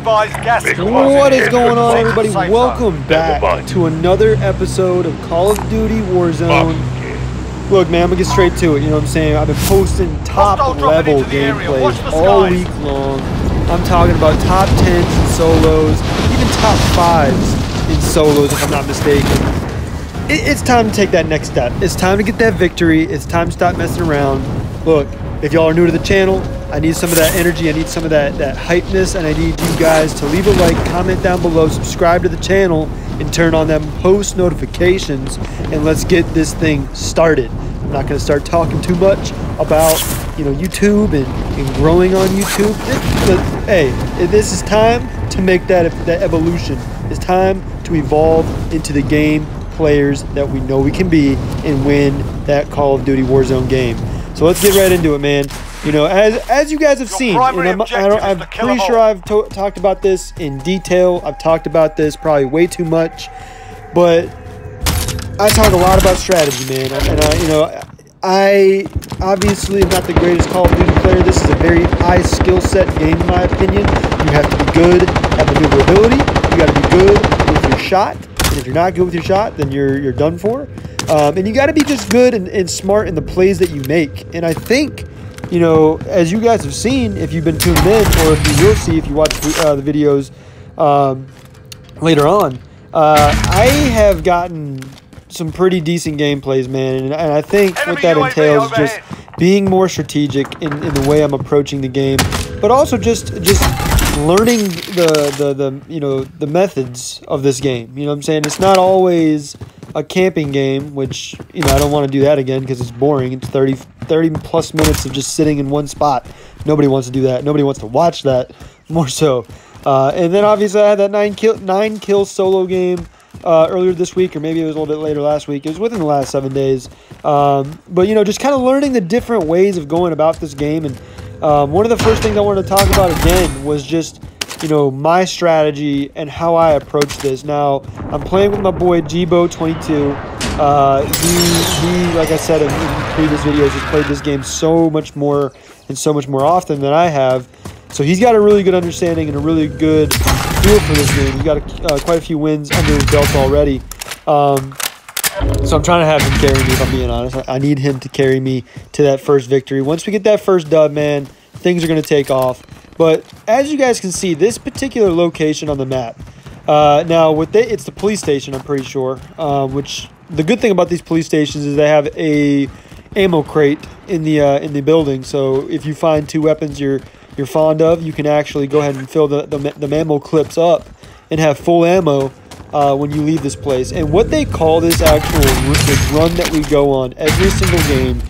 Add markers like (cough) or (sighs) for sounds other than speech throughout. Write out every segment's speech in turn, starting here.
advised, gas What is going on, everybody? Welcome back to another episode of Call of Duty Warzone. Look, man, I'm gonna get straight to it. You know what I'm saying? I've been posting top level into the area. gameplays all week long. I'm talking about top tens in solos, even top fives in solos, if I'm not mistaken. It, it's time to take that next step. It's time to get that victory. It's time to stop messing around. Look, if y'all are new to the channel, I need some of that energy. I need some of that, that hypeness, and I need you guys to leave a like, comment down below, subscribe to the channel, and turn on them post notifications, and let's get this thing started. I'm not going to start talking too much about you know YouTube and, and growing on YouTube. This, but, hey, this is time to make that that evolution. It's time to evolve into the game players that we know we can be and win that Call of Duty Warzone game. So let's get right into it, man. You know, as as you guys have Your seen, I'm, I don't, I'm pretty sure. I've talked about this in detail. I've talked about this probably way too much, but I talk a lot about strategy, man. And I, you know, I obviously am not the greatest Call of Duty player. This is a very high skill set game, in my opinion. You have to be good at maneuverability. You got to be good with your shot. And if you're not good with your shot, then you're you're done for. Um, and you got to be just good and, and smart in the plays that you make. And I think, you know, as you guys have seen, if you've been tuned in, or if you will see if you watch uh, the videos um, later on, uh, I have gotten some pretty decent gameplays, man, and, and I think what that UAV entails is just being more strategic in, in the way I'm approaching the game, but also just just learning the, the the you know the methods of this game. You know what I'm saying? It's not always a camping game, which you know I don't want to do that again because it's boring. It's 30 30 plus minutes of just sitting in one spot. Nobody wants to do that. Nobody wants to watch that. (laughs) More so. Uh, and then obviously I had that nine kill nine kill solo game uh, earlier this week, or maybe it was a little bit later last week. It was within the last seven days. Um, but you know, just kind of learning the different ways of going about this game. And um, one of the first things I wanted to talk about again was just you know my strategy and how I approach this. Now I'm playing with my boy Gbo22. Uh, he, he, like I said in, in previous videos, has played this game so much more and so much more often than I have. So he's got a really good understanding and a really good feel for this game. He's got a, uh, quite a few wins under his belt already. Um, so I'm trying to have him carry me, if I'm being honest. I, need him to carry me to that first victory. Once we get that first dub, man, things are going to take off. But as you guys can see, this particular location on the map, uh, now with they, it's the police station, I'm pretty sure. Uh, which the good thing about these police stations is they have a ammo crate in the uh, in the building. So if you find two weapons you're you're fond of, you can actually go ahead and fill the the, the ammo clips up and have full ammo uh, when you leave this place. And what they call this actual this run that we go on every single game,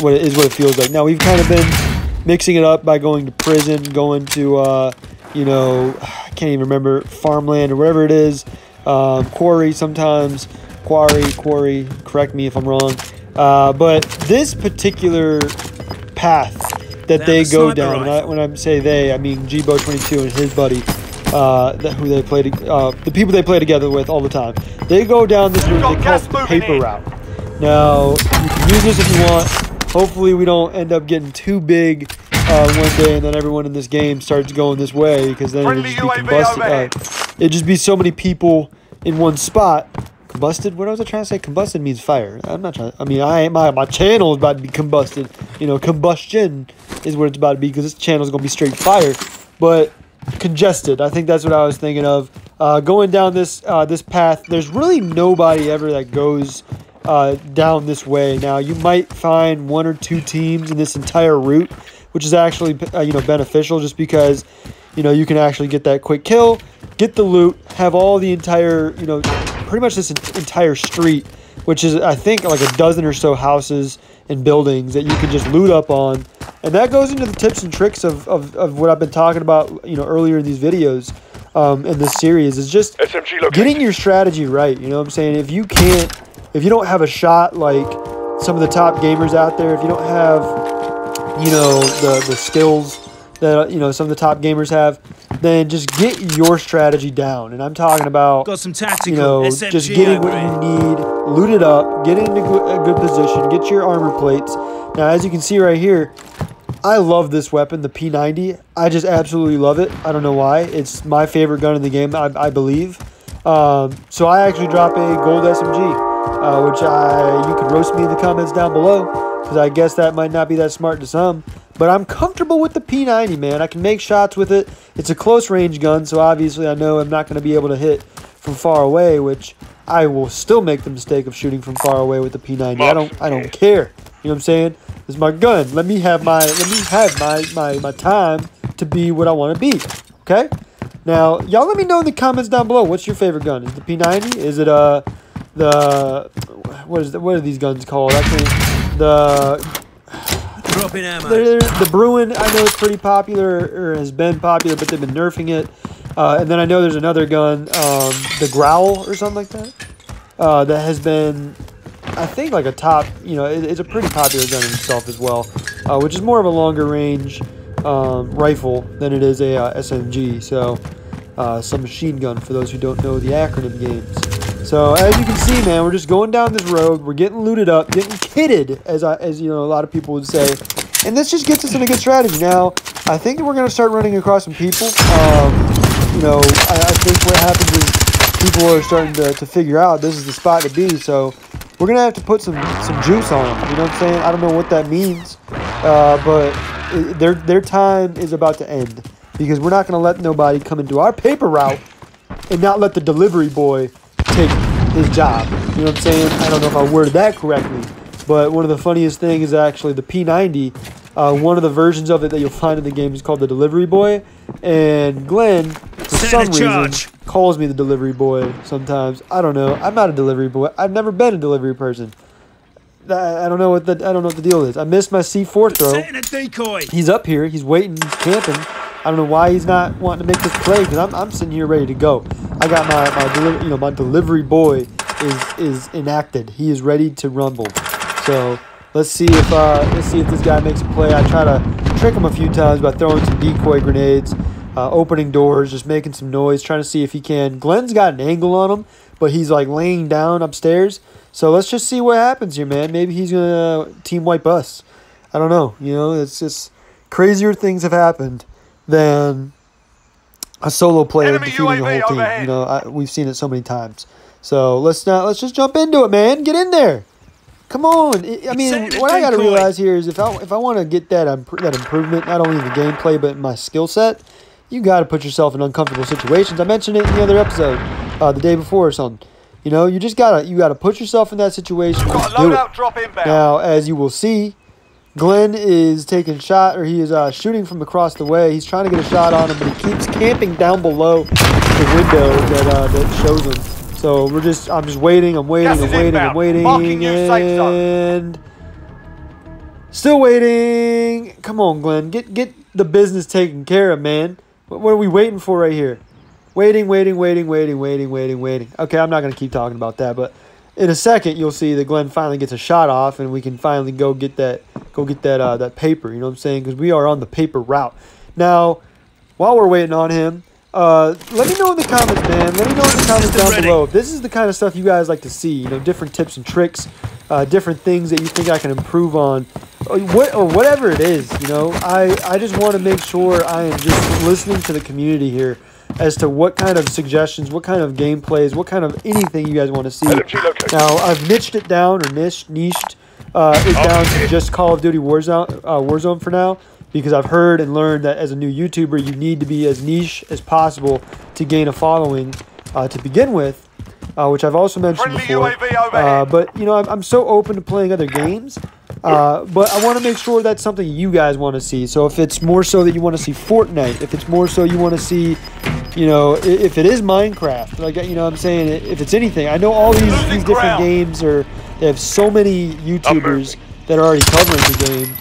what it is what it feels like. Now we've kind of been mixing it up by going to prison, going to uh, you know (sighs) I can't even remember farmland or whatever it is, um, quarry sometimes, quarry, quarry. Correct me if I'm wrong. Uh, but this particular path that they go down, and I, when I say they, I mean Gbo22 and his buddy uh, who they play, to, uh, the people they play together with all the time. They go down this route they call paper in. route. Now you can use this if you want. Hopefully we don't end up getting too big uh, one day, and then everyone in this game starts going this way because then it'd just be combusted. Uh, it'd just be so many people in one spot. Combusted? What I was I trying to say? Combusted means fire. I'm not trying. I mean, I my my channel is about to be combusted. You know, combustion is what it's about to be because this channel is gonna be straight fire. But congested. I think that's what I was thinking of. Uh, going down this uh, this path, there's really nobody ever that goes uh, down this way. Now you might find one or two teams in this entire route, which is actually uh, you know beneficial just because you know you can actually get that quick kill, get the loot, have all the entire you know pretty much this en- entire street, which is I think like a dozen or so houses and buildings that you can just loot up on. And that goes into the tips and tricks of, of, of what I've been talking about, you know, earlier in these videos, um, in this series is just getting your strategy right. You know what I'm saying? If you can't, if you don't have a shot like some of the top gamers out there, if you don't have, you know, the the skills that you know some of the top gamers have, then just get your strategy down. And I'm talking about Got some tactical you know, SMG just getting what you need, loot it up, get into a good position, get your armor plates. Now, as you can see right here, I love this weapon, the P90. I just absolutely love it. I don't know why. It's my favorite gun in the game, I, I believe. Um, so I actually drop a gold SMG, uh, which I you can roast me in the comments down below, because I guess that might not be that smart to some. But I'm comfortable with the P90, man. I can make shots with it. It's a close range gun, so obviously I know I'm not going to be able to hit from far away, which I will still make the mistake of shooting from far away with the P90. I don't I don't care. You know what I'm saying? It's my gun. Let me have my let me have my my, my time to be what I want to be. Okay? Now, y'all let me know in the comments down below. What's your favorite gun? Is it the P90? Is it uh the what is the, what are these guns called? I think the Dropping ammo. the Bruen, I know it's pretty popular or has been popular, but they've been nerfing it. Uh, and then I know there's another gun, um, the Grau or something like that, uh, that has been, I think, like a top. You know, it, it's a pretty popular gun in itself as well, uh, which is more of a longer range um, rifle than it is a uh, SMG. So, uh, some machine gun for those who don't know the acronym games. So as you can see, man, we're just going down this road. We're getting looted up, getting kitted, as I, as you know, a lot of people would say. And this just gets us in a good strategy. Now, I think we're going to start running across some people. Um, you know, I, I, think what happens is people are starting to, to figure out this is the spot to be. So we're to have to put some, some juice on them. You know what I'm saying? I don't know what that means. Uh, but their, their time is about to end. Because we're not going to let nobody come into our paper route and not let the delivery boy take his job. You know what I'm saying? I don't know if I worded that correctly, but one of the funniest things is actually the P90. Uh, one of the versions of it that you'll find in the game is called the Delivery Boy, and Glenn, for some reason, calls me the Delivery Boy sometimes. I don't know. I'm not a delivery boy. I've never been a delivery person. I don't know what the I don't know what the deal is. I missed my C4 throw. He's up here. He's waiting. He's camping. I don't know why he's not wanting to make this play because I'm, I'm sitting here ready to go. I got my, my deli- you know my delivery boy is is enacted. He is ready to rumble. So let's see if uh, let's see if this guy makes a play. I try to trick him a few times by throwing some decoy grenades, uh, opening doors, just making some noise, trying to see if he can. Glenn's got an angle on him, but he's like laying down upstairs. So let's just see what happens here, man. Maybe he's gonna team wipe us. I don't know. You know, it's just crazier things have happened than a solo player Enemy defeating UAV the whole team. You know, I, we've seen it so many times. So let's not let's just jump into it, man. Get in there. Come on. I mean, what I got to realize here is if I if I want to get that um, that improvement, not only in the gameplay but in my skill set, you got to put yourself in uncomfortable situations. I mentioned it in the other episode, uh, the day before or something. You know, you just gotta you gotta put yourself in that situation. Loadout drop. Now, as you will see, Glenn is taking shot, or he is uh, shooting from across the way. He's trying to get a shot on him, but he keeps camping down below the window that uh, that shows him. So we're just, I'm just waiting, I'm waiting, I'm waiting, I'm waiting, and still waiting. Come on, Glenn, get get the business taken care of, man. What, are we waiting for right here? Waiting, waiting, waiting, waiting, waiting, waiting, waiting. Okay, I'm not gonna keep talking about that, but in a second you'll see that Glenn finally gets a shot off, and we can finally go get that go get that uh, that paper. You know what I'm saying? Because we are on the paper route. Now, while we're waiting on him, uh, let me know in the comments, man. Let me know in the comments down ready. below if this is the kind of stuff you guys like to see. You know, different tips and tricks, uh, different things that you think I can improve on, what, or whatever it is. You know, I I just want to make sure I am just listening to the community here as to what kind of suggestions, what kind of gameplays, what kind of anything you guys want to see. Now, I've niched it down or niched, niched uh, it down to just Call of Duty Warzone, uh, Warzone for now because I've heard and learned that as a new YouTuber, you need to be as niche as possible to gain a following uh, to begin with, uh, which I've also mentioned Friendly before. Uh, but you know, I'm, I'm so open to playing other games. Uh, but I want to make sure that's something you guys want to see. So if it's more so that you want to see Fortnite, if it's more so you want to see, you know, if it is Minecraft, like you know, what I'm saying if it's anything. I know all these, these different games are they have so many YouTubers that are already covering the game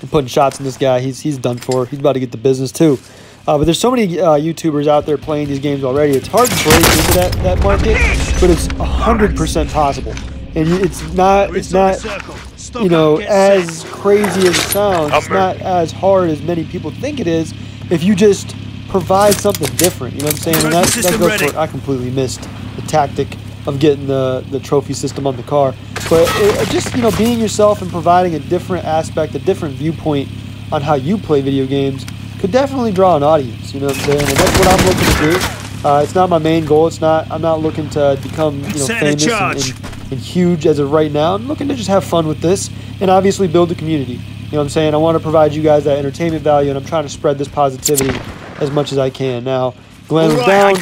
and putting shots in this guy. He's he's done for. He's about to get the business too. Uh, but there's so many uh, YouTubers out there playing these games already. It's hard to break into that, that market, but it's hundred percent possible. And it's not it's not you know as crazy as it sounds. It's not as hard as many people think it is. If you just provide something different, you know what I'm saying? And that, that goes for it. I completely missed the tactic of getting the, the trophy system on the car. But it, just, you know, being yourself and providing a different aspect, a different viewpoint on how you play video games could definitely draw an audience. You know what I'm saying? And that's what I'm looking to do. Uh, it's not my main goal. It's not. I'm not looking to become you know famous and, and, and huge as of right now. I'm looking to just have fun with this and obviously build a community. You know what I'm saying? I want to provide you guys that entertainment value, and I'm trying to spread this positivity as much as I can. Now, Glenn was down.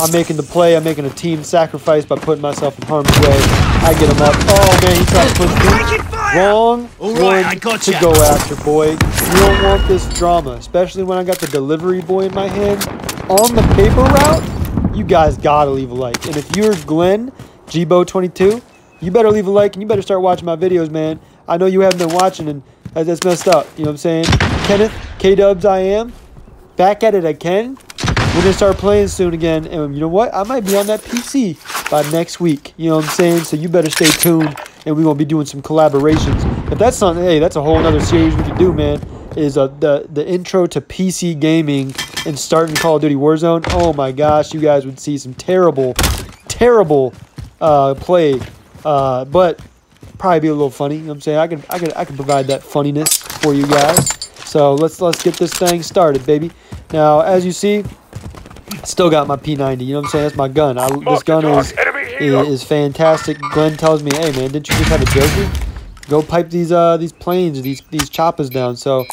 I'm making the play. I'm making a team sacrifice by putting myself in harm's way. I get him up. Oh, man, he tried to push me. Wrong All right, one to go after, boy. You don't want this drama, especially when I got the delivery boy in my hand. On the paper route, you guys gotta leave a like. And if you're Glenn, Gbo22, you better leave a like and you better start watching my videos, man. I know you haven't been watching and that's messed up. You know what I'm saying? Kenneth, K-Dubs I am. Back at it again. We're going to start playing soon again. And you know what? I might be on that PC by next week. You know what I'm saying? So you better stay tuned. And we're going to be doing some collaborations. If that's something, hey, that's a whole other series we could do, man. Is uh, the, the intro to PC gaming and starting Call of Duty Warzone. Oh my gosh, you guys would see some terrible, terrible uh, play. Uh, but probably be a little funny. You know what I'm saying? I can I can I can provide that funniness for you guys. So let's let's get this thing started, baby. Now, as you see, Still got my P90. You know what I'm saying? That's my gun. I, this gun is, is, is fantastic. Glenn tells me, "Hey man, didn't you just have a JOKR? Go pipe these uh these planes, these these choppers down." So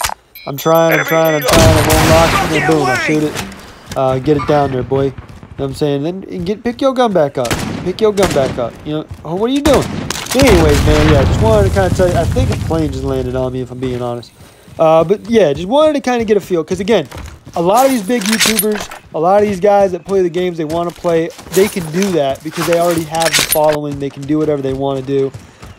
I'm trying, I'm trying, I'm trying. I won't lock, and boom, I shoot it. Uh, get it down there, boy. You know I'm saying? Then get pick your gun back up. Pick your gun back up. You know, oh, what are you doing? Anyways, man, yeah, just wanted to kind of tell you. I think a plane just landed on me, if I'm being honest. Uh, but yeah, just wanted to kind of get a feel, because again, a lot of these big YouTubers, a lot of these guys that play the games they want to play, they can do that because they already have the following. They can do whatever they want to do.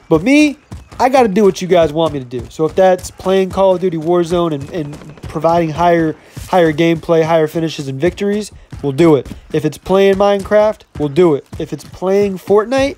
But me, I got to do what you guys want me to do. So if that's playing Call of Duty Warzone and, and providing higher higher gameplay, higher finishes and victories, we'll do it. If it's playing Minecraft, we'll do it. If it's playing Fortnite,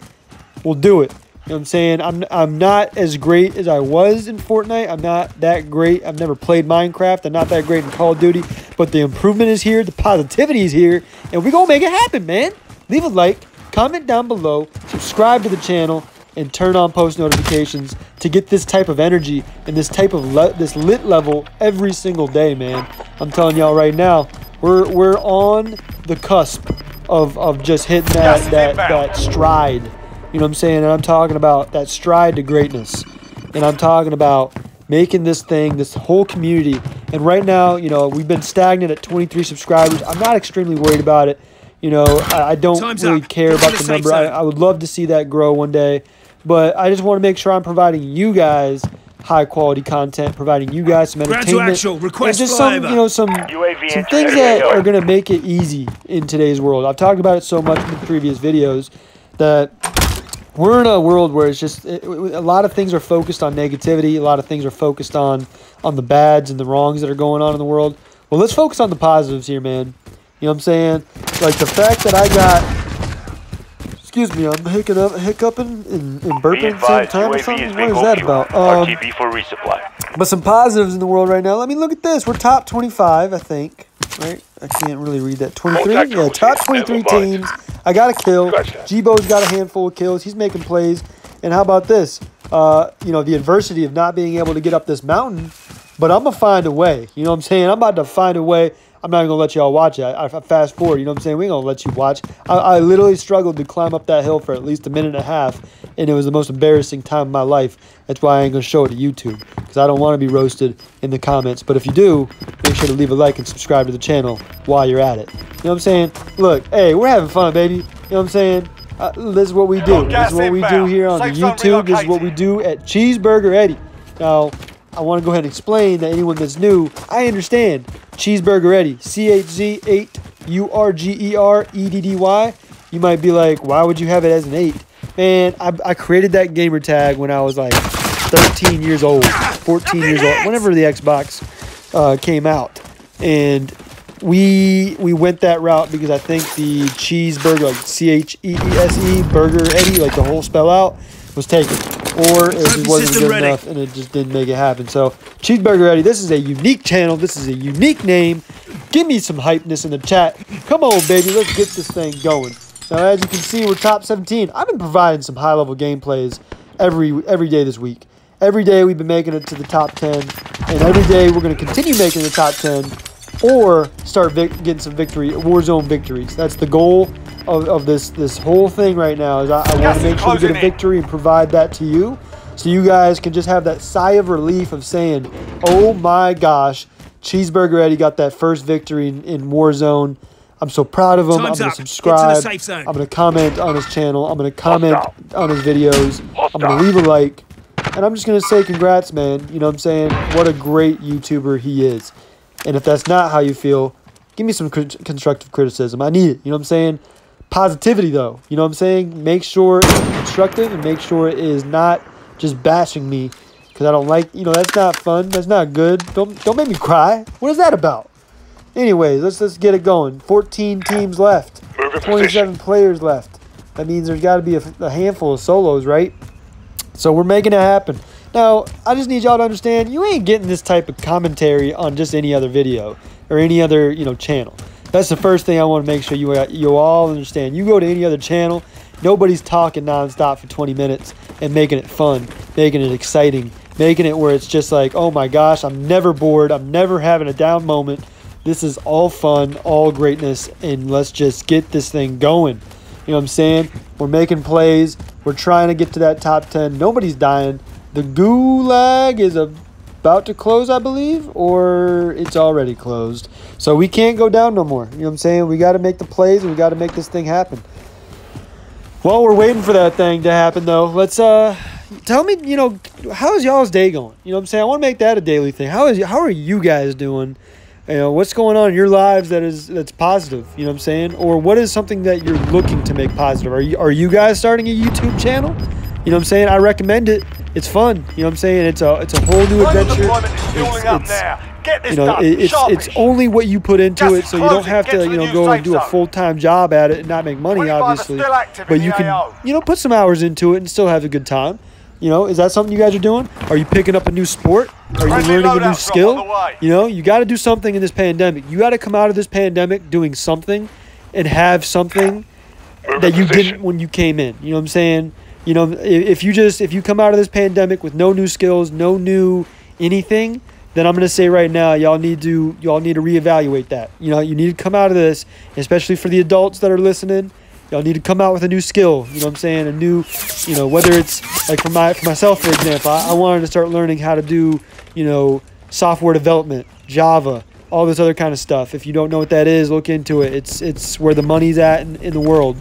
we'll do it. You know what I'm saying? I'm, I'm not as great as I was in Fortnite. I'm not that great. I've never played Minecraft. I'm not that great in Call of Duty. But the improvement is here. The positivity is here. And we're going to make it happen, man. Leave a like. Comment down below. Subscribe to the channel. And turn on post notifications to get this type of energy and this type of this lit level every single day, man. I'm telling y'all right now, we're we're on the cusp of, of just hitting that, that, that stride you know what I'm saying? And I'm talking about that stride to greatness. And I'm talking about making this thing, this whole community. And right now, you know, we've been stagnant at 23 subscribers. I'm not extremely worried about it. You know, I, I don't Time's really up. care about the, the number. I, I would love to see that grow one day. But I just want to make sure I'm providing you guys high quality content, providing you guys some entertainment, actual, and just some you know some some things that are going to make it easy in today's world. I've talked about it so much in the previous videos that we're in a world where it's just it, a lot of things are focused on negativity. A lot of things are focused on on the bads and the wrongs that are going on in the world. Well, let's focus on the positives here, man. You know what I'm saying? Like the fact that I got. Excuse me, I'm hiccup, up, hiccuping and, and burping at the same time or something. What is that about? Um, for resupply. But some positives in the world right now. Let me look at this. We're top 25, I think. Right? I can't really read that. 23? Yeah, top 23 teams. I got a kill. Gbo's got a handful of kills. He's making plays. And how about this? Uh, you know, the adversity of not being able to get up this mountain, but I'm going to find a way. You know what I'm saying? I'm about to find a way. I'm not even to let y'all watch it. I, I, fast forward, you know what I'm saying? We ain't to let you watch. I, I literally struggled to climb up that hill for at least a minute and a half, and it was the most embarrassing time of my life. That's why I ain't to show it to YouTube, because I don't want to be roasted in the comments. But if you do, make sure to leave a like and subscribe to the channel while you're at it. You know what I'm saying? Look, hey, we're having fun, baby. You know what I'm saying? Uh, this is what we do. This is what we do here on the YouTube. This is what we do at Cheeseburger Eddie. Now, I want to go ahead and explain that anyone that's new, I understand. Cheeseburger Eddie, C H Z 8 U R G E R E D D Y. You might be like, why would you have it as an 8? Man, I, I created that gamer tag when I was like 13 years old, 14 years old, whenever the Xbox uh, came out. And we we went that route because I think the cheeseburger, like C H E E S E, burger Eddie, like the whole spell out, was taken. Or it just wasn't good ready. enough and it just didn't make it happen. So, Cheeseburger Eddie, this is a unique channel. This is a unique name. Give me some hypeness in the chat. Come on, baby. Let's get this thing going. Now, as you can see, we're top 17. I've been providing some high-level gameplays every every day this week. Every day we've been making it to the top 10 And every day we're going to continue making the top 10 or start getting some victory, Warzone victories. That's the goal of, of this this whole thing right now. Is I, I want to make sure we get a victory and provide that to you, so you guys can just have that sigh of relief of saying, "Oh my gosh, Cheeseburger Eddie got that first victory in, in Warzone." I'm so proud of him. Time's I'm going to subscribe. I'm going to comment on his channel. I'm going to comment on his videos. I'm going to leave a like. And I'm just going to say congrats, man. You know what I'm saying? What a great YouTuber he is. And if that's not how you feel, give me some constructive criticism. I need it. You know what I'm saying? Positivity, though. You know what I'm saying? Make sure it's constructive and make sure it is not just bashing me because I don't like, you know, that's not fun. That's not good. Don't, don't make me cry. What is that about? Anyways, let's just get it going. 14 teams left. 27 players left. That means there's got to be a, a, handful of solos, right? So we're making it happen. Now, I just need y'all to understand, you ain't getting this type of commentary on just any other video or any other, you know, channel. That's the first thing I want to make sure you uh, you all understand. You go to any other channel, nobody's talking nonstop for 20 minutes and making it fun, making it exciting, making it where it's just like, oh my gosh, I'm never bored, I'm never having a down moment this is all fun, all greatness, and let's just get this thing going. You know what I'm saying? We're making plays. We're trying to get to that top 10. Nobody's dying. The gulag is about to close, I believe, or it's already closed. So we can't go down no more. You know what I'm saying? We got to make the plays and we got to make this thing happen. While we're waiting for that thing to happen, though, let's uh tell me, you know, how's y'all's day going? You know what I'm saying? I want to make that a daily thing. How is how are you guys doing? you know what's going on in your lives that is that's positive you know what i'm saying or what is something that you're looking to make positive are you are you guys starting a youtube channel you know what i'm saying i recommend it it's fun you know what i'm saying it's a it's a whole new adventure it's, it's you know it's it's only what you put into it so you don't have to you know go and do a full-time job at it and not make money obviously but you can you know put some hours into it and still have a good time you know, is that something you guys are doing? Are you picking up a new sport? Are you learning a new skill? You know, you got to do something in this pandemic. You got to come out of this pandemic doing something and have something that you didn't when you came in. You know what I'm saying? You know, if you just if you come out of this pandemic with no new skills, no new anything, then I'm gonna say right now, y'all need to y'all need to reevaluate that. You know, you need to come out of this, especially for the adults that are listening y'all need to come out with a new skill. You know what I'm saying? A new, you know, whether it's like for my for myself, for example, I, I wanted to start learning how to do, you know, software development, Java, all this other kind of stuff. If you don't know what that is, look into it. It's it's where the money's at in, in the world.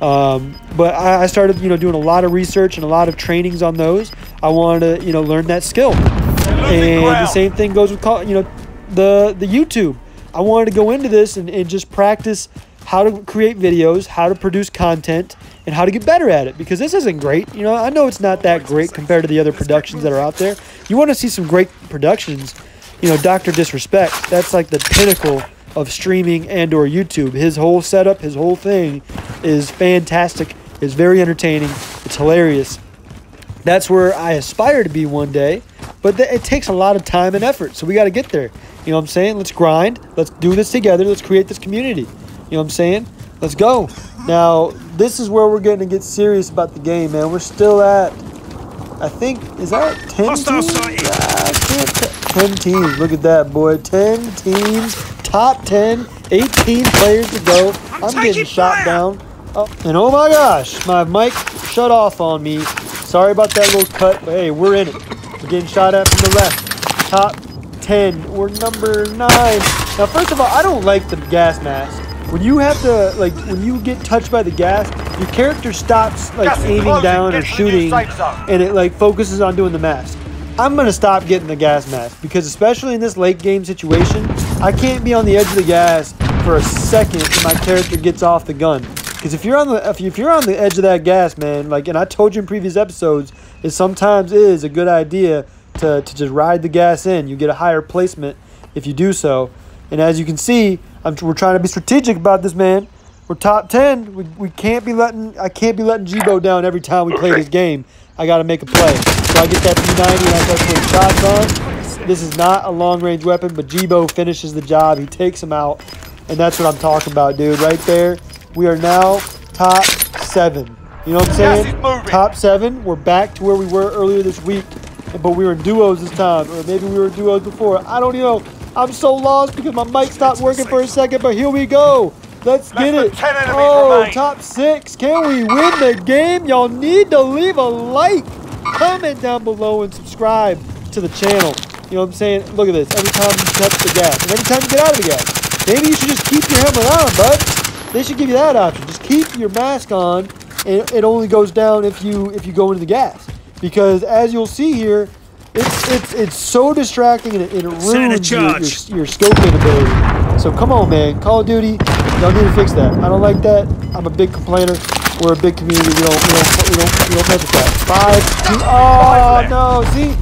Um, but I, I started, you know, doing a lot of research and a lot of trainings on those. I wanted to, you know, learn that skill. And the same thing goes with, you know, the the YouTube. I wanted to go into this and, and just practice how to create videos, how to produce content, and how to get better at it because this isn't great. You know, I know it's not that great compared to the other productions that are out there. You want to see some great productions, you know, Dr. Disrespect, that's like the pinnacle of streaming and or YouTube. His whole setup, his whole thing is fantastic. It's very entertaining. It's hilarious. That's where I aspire to be one day, but it takes a lot of time and effort. So we got to get there. You know what I'm saying? Let's grind. Let's do this together. Let's create this community. You know what I'm saying? Let's go. Now, this is where we're going to get serious about the game, man. We're still at, I think, is that 10 teams? Yeah, 10 teams. Look at that, boy. 10 teams, top 10, 18 players to go. I'm getting shot down. Oh, and oh my gosh, my mic shut off on me. Sorry about that little cut, but hey, we're in it. We're getting shot at from the left. Top 10. We're number 9. Now, first of all, I don't like the gas mask. When you have to, like, when you get touched by the gas, your character stops, like, gas aiming down or shooting, and it, like, focuses on doing the mask. I'm going to stop getting the gas mask because, especially in this late game situation, I can't be on the edge of the gas for a second and my character gets off the gun. Because if you're on the if you're on the edge of that gas, man, like, and I told you in previous episodes, it sometimes is a good idea to, to just ride the gas in. You get a higher placement if you do so. And as you can see, I'm, we're trying to be strategic about this, man. We're top 10. We, we can't be letting, I can't be letting Jibo down every time we play this game. I got to make a play. So I get that P90 and I start putting shots on. This is not a long-range weapon, but Jibo finishes the job. He takes him out. And that's what I'm talking about, dude. Right there. We are now top seven. You know what I'm saying? Top seven. We're back to where we were earlier this week. but we were in duos this time, or maybe we were in duos before. I don't know. I'm so lost because my mic stopped working for a second, but here we go. Let's get it. Oh, remain. top six. Can we win the game? Y'all need to leave a like, comment down below, and subscribe to the channel. You know what I'm saying? Look at this. Every time you touch the gas, and every time you get out of the gas. Maybe you should just keep your helmet on, bud. They should give you that option. Just keep your mask on, and it only goes down if you if you go into the gas. Because as you'll see here, it's it's it's so distracting and it, and it ruins your, your, your ability. So come on, man. Call of Duty, y'all need to fix that. I don't like that. I'm a big complainer. We're a big community. We don't we don't we don't, we don't mess with that. Five, two, oh no! See,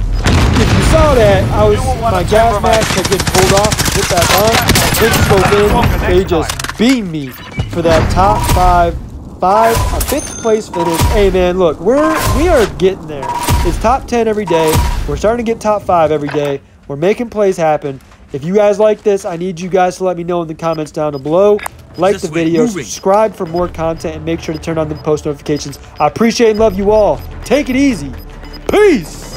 saw that, I was You will want my gas mask had getting pulled off. Hit that on. Hit the scope in. They just beamed me for that top five, five, a fifth place finish. Hey man, look, we're we are getting there. It's top ten every day. We're starting to get top five every day. We're making plays happen. If you guys like this, I need you guys to let me know in the comments down below. Like the video, moving. subscribe for more content, and make sure to turn on the post notifications. I appreciate and love you all. Take it easy. Peace.